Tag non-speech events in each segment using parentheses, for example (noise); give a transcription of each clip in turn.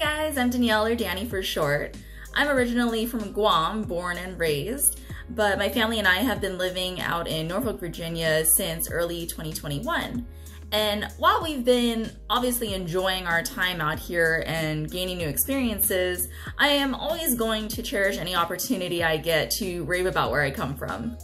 guys, I'm Danielle or Danny for short. I'm originally from Guam, born and raised, but my family and I have been living out in Norfolk, Virginia since early 2021. And while we've been obviously enjoying our time out here and gaining new experiences, I am always going to cherish any opportunity I get to rave about where I come from.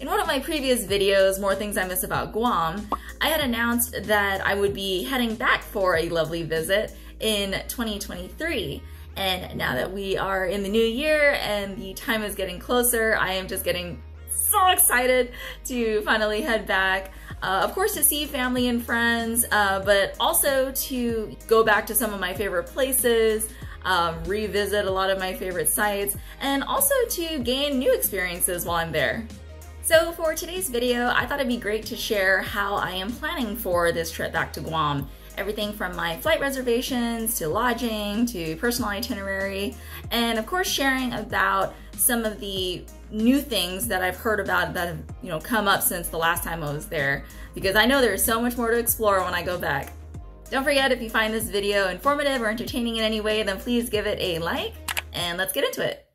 In one of my previous videos, More Things I Miss About Guam, I had announced that I would be heading back for a lovely visit in 2023. And now that we are in the new year and the time is getting closer, I am just getting so excited to finally head back. Uh, of course, to see family and friends, uh, but also to go back to some of my favorite places, um, revisit a lot of my favorite sites, and also to gain new experiences while I'm there. So for today's video, I thought it'd be great to share how I am planning for this trip back to Guam everything from my flight reservations to lodging to personal itinerary, and of course sharing about some of the new things that I've heard about that have you know come up since the last time I was there because I know there's so much more to explore when I go back. Don't forget if you find this video informative or entertaining in any way then please give it a like and let's get into it.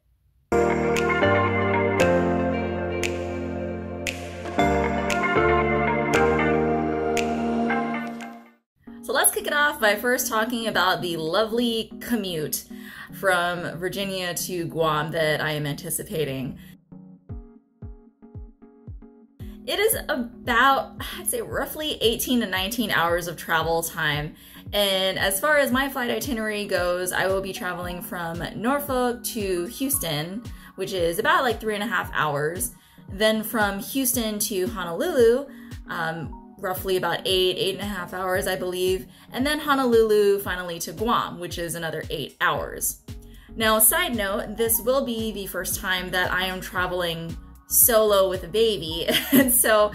Off by first talking about the lovely commute from Virginia to Guam that I am anticipating. It is about, I'd say, roughly 18 to 19 hours of travel time. And as far as my flight itinerary goes, I will be traveling from Norfolk to Houston, which is about like three and a half hours. Then from Houston to Honolulu, um, roughly about eight, eight and a half hours, I believe, and then Honolulu finally to Guam, which is another eight hours. Now, side note, this will be the first time that I am traveling solo with a baby. (laughs) and so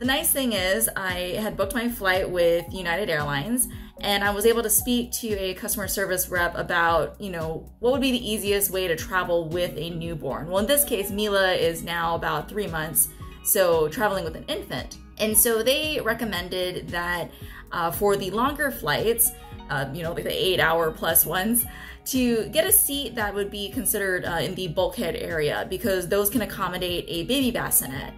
the nice thing is, I had booked my flight with United Airlines and I was able to speak to a customer service rep about, you know, what would be the easiest way to travel with a newborn. Well, in this case, Mila is now about three months, so traveling with an infant. And so they recommended that uh, for the longer flights, uh, you know, like the eight hour plus ones, to get a seat that would be considered uh, in the bulkhead area because those can accommodate a baby bassinet.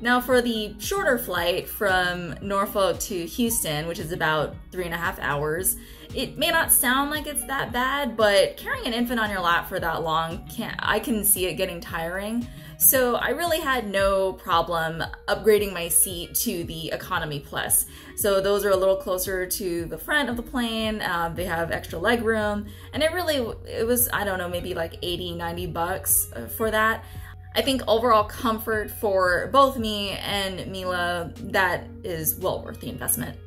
Now, for the shorter flight from Norfolk to Houston, which is about three and a half hours, it may not sound like it's that bad, but carrying an infant on your lap for that long, can I can see it getting tiring. So I really had no problem upgrading my seat to the Economy Plus. So those are a little closer to the front of the plane. Uh, they have extra leg room, and it really it was I don't know maybe like 80, 90 bucks uh, for that. I think overall comfort for both me and Mila that is well worth the investment.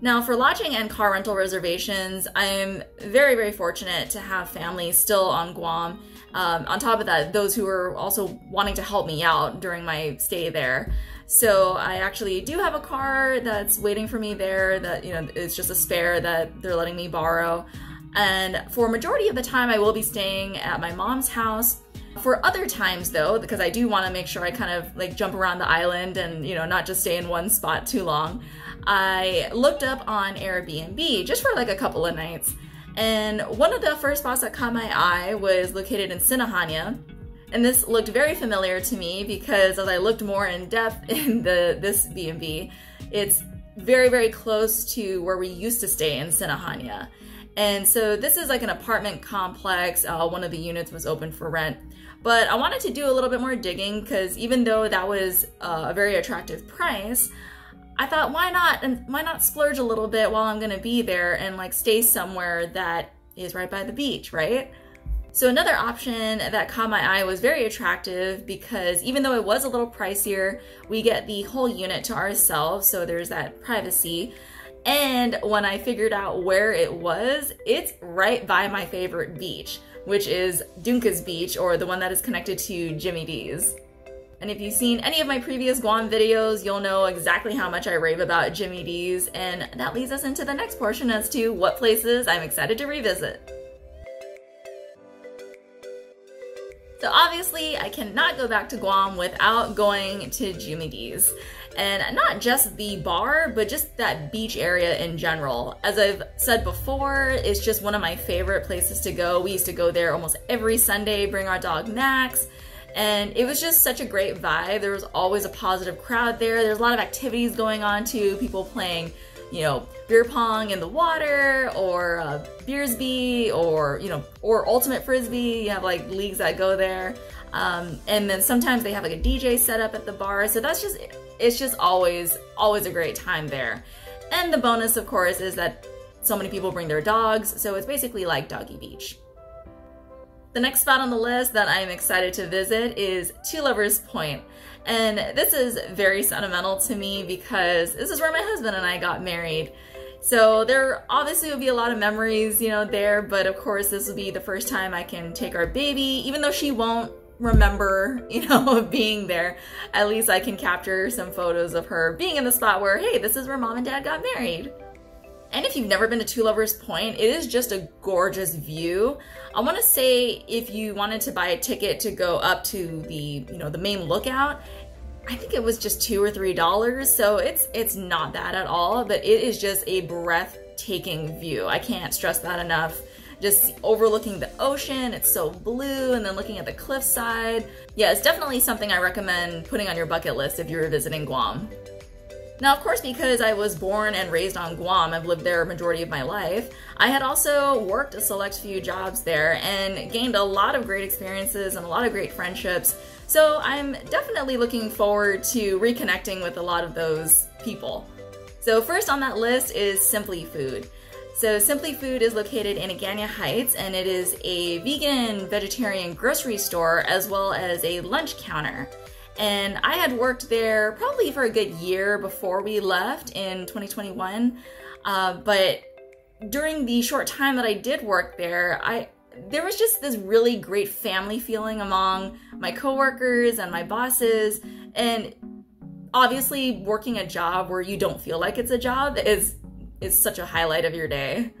Now, for lodging and car rental reservations, I'm very, very fortunate to have family still on Guam. Um, on top of that, those who are also wanting to help me out during my stay there. So I actually do have a car that's waiting for me there that, you know, it's just a spare that they're letting me borrow. And for majority of the time, I will be staying at my mom's house. For other times though, because I do want to make sure I kind of like jump around the island and, you know, not just stay in one spot too long, I looked up on Airbnb just for like a couple of nights. And one of the first spots that caught my eye was located in Sinajana. And this looked very familiar to me because as I looked more in depth (laughs) in the this B&B, it's very, very close to where we used to stay in Sinajana. And so this is like an apartment complex. Uh, one of the units was open for rent. But I wanted to do a little bit more digging because even though that was uh, a very attractive price, I thought, why not? And why not splurge a little bit while I'm gonna be there and like stay somewhere that is right by the beach, right? So another option that caught my eye was very attractive because even though it was a little pricier, we get the whole unit to ourselves, so there's that privacy. And when I figured out where it was, it's right by my favorite beach which is Dungca's Beach, or the one that is connected to Jimmy Dee's. And if you've seen any of my previous Guam videos, you'll know exactly how much I rave about Jimmy Dee's, and that leads us into the next portion as to what places I'm excited to revisit. So obviously, I cannot go back to Guam without going to Jimmy Dee's. And not just the bar, but just that beach area in general. As I've said before, it's just one of my favorite places to go. We used to go there almost every Sunday, bring our dog Max. And it was just such a great vibe. There was always a positive crowd there. There's a lot of activities going on too, people playing you know, beer pong in the water or uh, Beersbee or, you know, or Ultimate Frisbee. You have like leagues that go there. Um, and then sometimes they have like a DJ set up at the bar. So that's just, it's just always, always a great time there. And the bonus, of course, is that so many people bring their dogs. So it's basically like Doggy Beach. The next spot on the list that I am excited to visit is Two Lovers Point. And this is very sentimental to me because this is where my husband and I got married. So there obviously will be a lot of memories, you know, there, but of course this will be the first time I can take our baby, even though she won't remember, (laughs) you know, being there. At least I can capture some photos of her being in the spot where, hey, this is where mom and dad got married. And if you've never been to Two Lovers Point, it is just a gorgeous view. I want to say if you wanted to buy a ticket to go up to the, you know, the main lookout, I think it was just two or three dollars. So it's it's not that at all, but it is just a breathtaking view. I can't stress that enough. Just overlooking the ocean, it's so blue, and then looking at the cliffside. Yeah, it's definitely something I recommend putting on your bucket list if you're visiting Guam. Now, of course, because I was born and raised on Guam, I've lived there a majority of my life, I had also worked a select few jobs there and gained a lot of great experiences and a lot of great friendships. So I'm definitely looking forward to reconnecting with a lot of those people. So, first on that list is Simply Food. So, Simply Food is located in Agana Heights and it is a vegan, vegetarian grocery store as well as a lunch counter. And I had worked there probably for a good year before we left in 2021. Uh, but during the short time that I did work there, I there was just this really great family feeling among my coworkers and my bosses and obviously working a job where you don't feel like it's a job is is such a highlight of your day.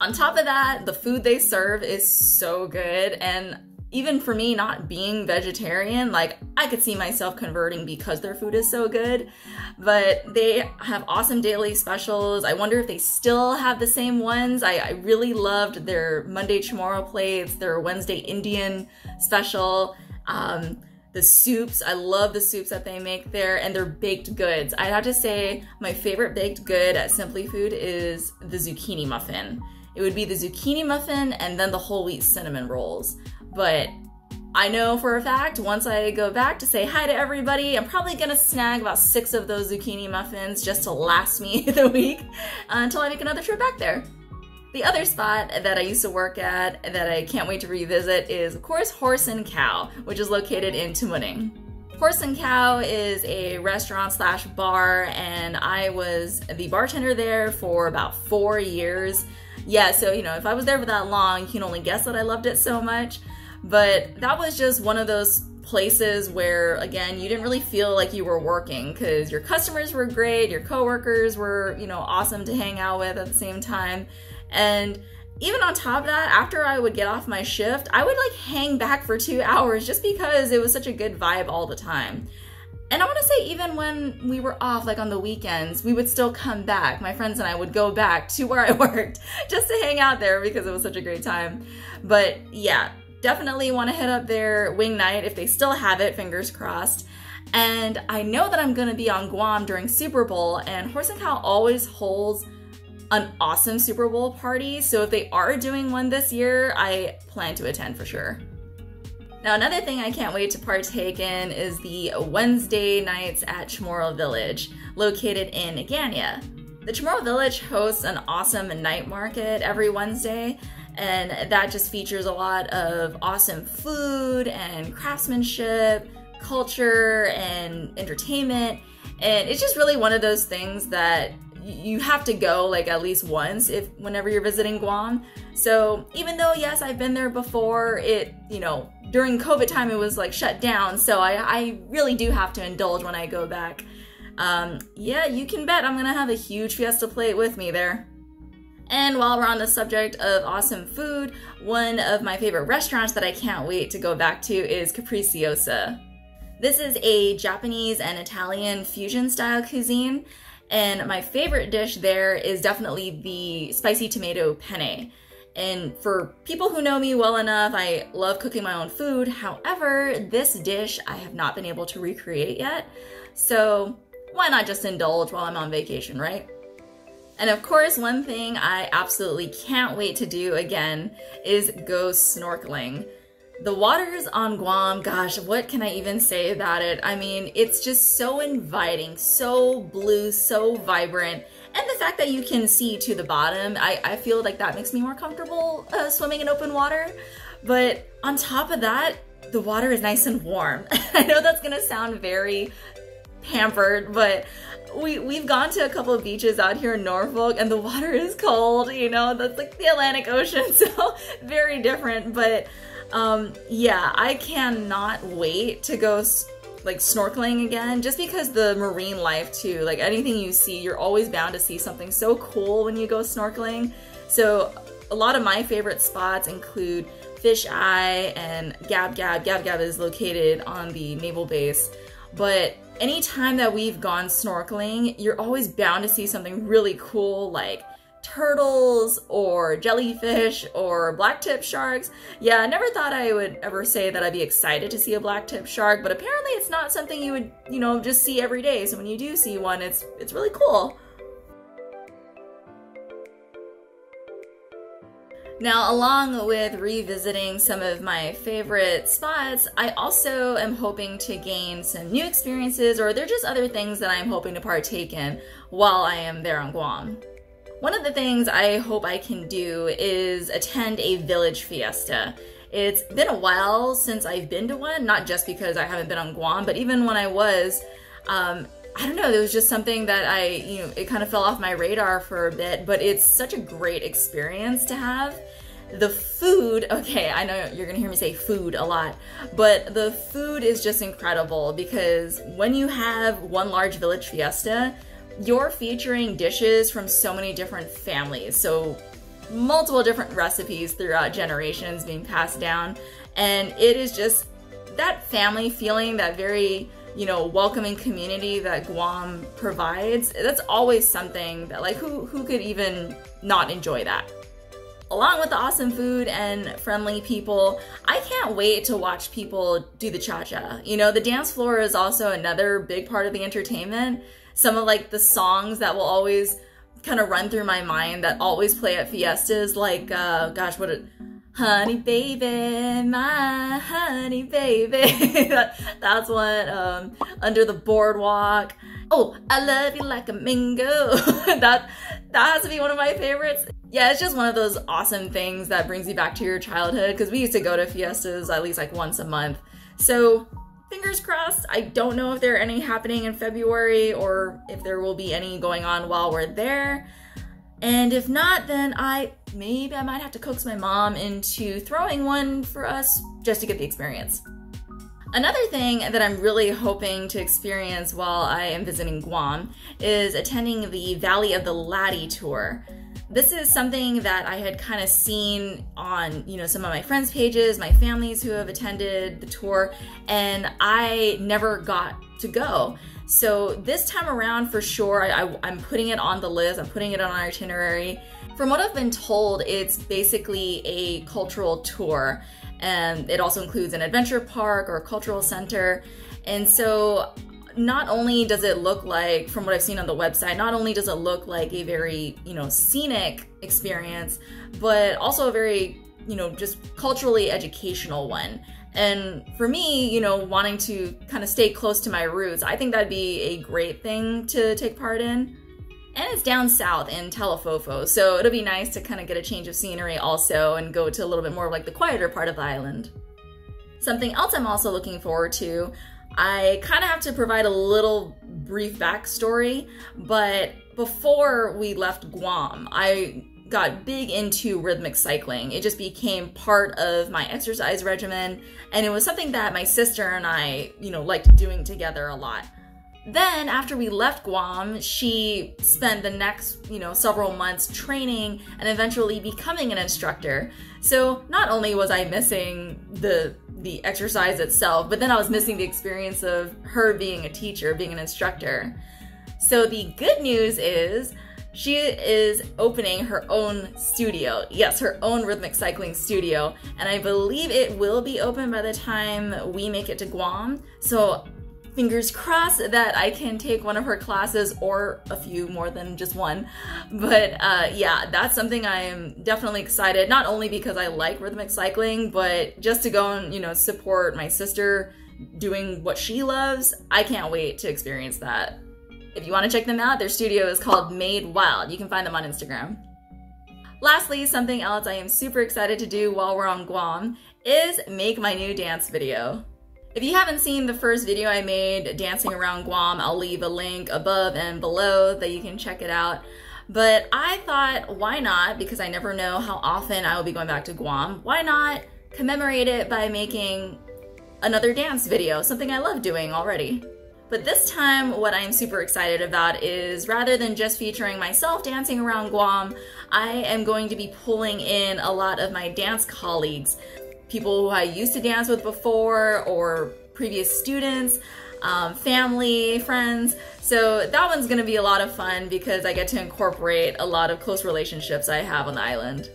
On top of that, the food they serve is so good and even for me not being vegetarian like i could see myself converting because their food is so good. But they have awesome daily specials. I wonder if they still have the same ones. I, I really loved their monday chamorro plates their wednesday indian special um, the soups. I love the soups that they make there and their baked goods. I have to say my favorite baked good at simply food is the zucchini muffin. It would be the zucchini muffin and then the whole wheat cinnamon rolls but I know for a fact once I go back to say hi to everybody, I'm probably gonna snag about six of those zucchini muffins just to last me (laughs) the week uh, until I make another trip back there. The other spot that I used to work at that I can't wait to revisit is, of course, Horse and Cow, which is located in Tamuning. Horse and Cow is a restaurant slash bar, and I was the bartender there for about four years. Yeah, so you know, if I was there for that long, you can only guess that I loved it so much. But that was just one of those places where again you didn't really feel like you were working because your customers were great your coworkers were you know awesome to hang out with at the same time and even on top of that after i would get off my shift i would like hang back for two (laughs) hours just because it was such a good vibe all the time and I want to say, even when we were off, like on the weekends, we would still come back. My friends and I would go back to where I (laughs) worked just to hang out there because it was such a great time. But yeah, definitely want to hit up their wing night if they still have it, fingers crossed. And I know that I'm going to be on Guam during Super Bowl, and Horse and Cow always holds an awesome Super Bowl party. So if they are doing one this year, I plan to attend for sure. Now, another thing I can't wait to partake in is the Wednesday nights at Chamorro Village, located in Agana. The Chamorro Village hosts an awesome night market every Wednesday, and that just features a lot of awesome food and craftsmanship, culture, and entertainment. And it's just really one of those things that you have to go like at least once if whenever you're visiting Guam. So even though yes, I've been there before, it you know during COVID time it was like shut down. So I, I really do have to indulge when I go back. Um, yeah, you can bet I'm gonna have a huge fiesta plate with me there. And while we're on the subject of awesome food, one of my favorite restaurants that I can't wait to go back to is Capricciosa. This is a Japanese and Italian fusion style cuisine, and my favorite dish there is definitely the spicy tomato penne. And for people who know me well enough, I love cooking my own food. However, this dish I have not been able to recreate yet. So why not just indulge while I'm on vacation, right? And of course, one thing I absolutely can't wait to do again is go snorkeling. The waters on Guam, gosh, what can I even say about it? I mean, it's just so inviting, so blue, so vibrant. And the fact that you can see to the bottom, I, I feel like that makes me more comfortable uh, swimming in open water. But on top of that, the water is nice and warm. (laughs) I know that's gonna sound very pampered, but we we've gone to a couple of beaches out here in Norfolk and the water is cold, you know, that's like the Atlantic Ocean, (laughs) so very different, but um, yeah, I cannot wait to go like snorkeling again just because the marine life too. Like anything you see you're always bound to see something so cool when you go snorkeling. So a lot of my favorite spots include fish eye and gab gab. Gab gab is located on the naval base but anytime that we've gone snorkeling you're always bound to see something really cool like turtles or jellyfish or black tip sharks. Yeah, I never thought I would ever say that I'd be excited to see a black tip shark, but apparently it's not something you would, you know, just see every day. So when you do see one, it's it's really cool. Now, along with revisiting some of my favorite spots, I also am hoping to gain some new experiences, or they're just other things that I'm hoping to partake in while I am there on Guam. One of the things I hope I can do is attend a village fiesta. It's been a while since I've been to one, not just because I haven't been on Guam, but even when I was, um, I don't know, there was just something that I, you know, it kind of fell off my radar for a bit, but it's such a great experience to have. The food, okay, I know you're gonna hear me say food a lot, but the food is just incredible because when you have one large village fiesta, you're featuring dishes from so many different families. So multiple different recipes throughout generations being passed down. And it is just that family feeling, that very, you know, welcoming community that Guam provides. That's always something that like who who could even not enjoy that? Along with the awesome food and friendly people, I can't wait to watch people do the cha-cha. You know, the dance floor is also another big part of the entertainment some of like the songs that will always kind of run through my mind that always play at fiestas like uh gosh what it honey baby my honey baby. (laughs) That's what um under the boardwalk. Oh i love you like a mango (laughs) that that has to be one of my favorites. Yeah it's just one of those awesome things that brings you back to your childhood because we used to go to fiestas at least like once a month. So fingers crossed. I don't know if there are any happening in February or if there will be any going on while we're there. And if not, then I maybe I might have to coax my mom into throwing one for us just to get the experience. Another thing that I'm really hoping to experience while I am visiting Guam is attending the Valley of the Latte tour this is something that I had kind of seen on, you know, some of my friends' pages, my families who have attended the tour, and I never got to go. So this time around, for sure, I, am putting it on the list. I'm putting it on our itinerary. From what I've been told, it's basically a cultural tour, and it also includes an adventure park or a cultural center. And so not only does it look like, from what I've seen on the website, not only does it look like a very, you know, scenic experience, but also a very, you know, just culturally educational one. And for me, you know, wanting to kind of stay close to my roots, I think that'd be a great thing to take part in. And it's down south in Talofofo, so it'll be nice to kind of get a change of scenery also and go to a little bit more of like the quieter part of the island. Something else I'm also looking forward to I kind of have to provide a little brief backstory, but before we left Guam, I got big into rhythmic cycling. It just became part of my exercise regimen, and it was something that my sister and I, you know, liked doing together a lot. Then, after we left Guam, she spent the next, you know, several months training and eventually becoming an instructor. So, not only was I missing the the exercise itself, but then I was missing the experience of her being a teacher, being an instructor. So, the good news is she is opening her own studio. Yes, her own rhythmic cycling studio. And I believe it will be open by the time we make it to Guam. So fingers crossed that I can take one of her classes or a few more than just one. But uh, yeah, that's something I'm definitely excited, not only because I like rhythmic cycling, but just to go and, you know, support my sister doing what she loves. I can't wait to experience that. If you want to check them out, their studio is called Made Wild. You can find them on Instagram. Lastly, something else I am super excited to do while we're on Guam is make my new dance video. If you haven't seen the first video I made dancing around Guam, I'll leave a link above and below that you can check it out. But I thought, why not, because I never know how often I will be going back to Guam, why not commemorate it by making another dance video, something I love doing already. But this time, what I'm super excited about is rather than just featuring myself dancing around Guam, I am going to be pulling in a lot of my dance colleagues people who I used to dance with before or previous students, um, family, friends. So that one's gonna be a lot of fun because I get to incorporate a lot of close relationships I have on the island.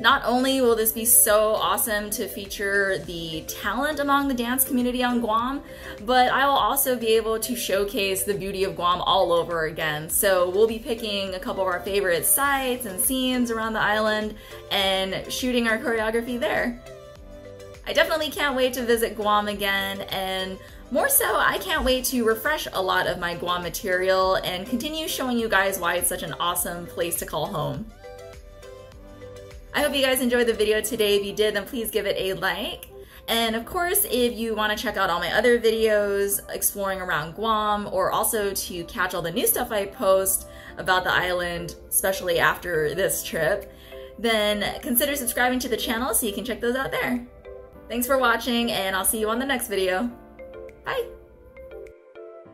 Not only will this be so awesome to feature the talent among the dance community on Guam, but I will also be able to showcase the beauty of Guam all over again. So we'll be picking a couple of our favorite sites and scenes around the island and shooting our choreography there. I definitely can't wait to visit Guam again, and more so, I can't wait to refresh a lot of my Guam material and continue showing you guys why it's such an awesome place to call home. I hope you guys enjoyed the video today. If you did, then please give it a like. And of course, if you want to check out all my other videos exploring around Guam or also to catch all the new stuff I post about the island, especially after this trip, then consider subscribing to the channel so you can check those out there. Thanks for watching, and I'll see you on the next video. Bye!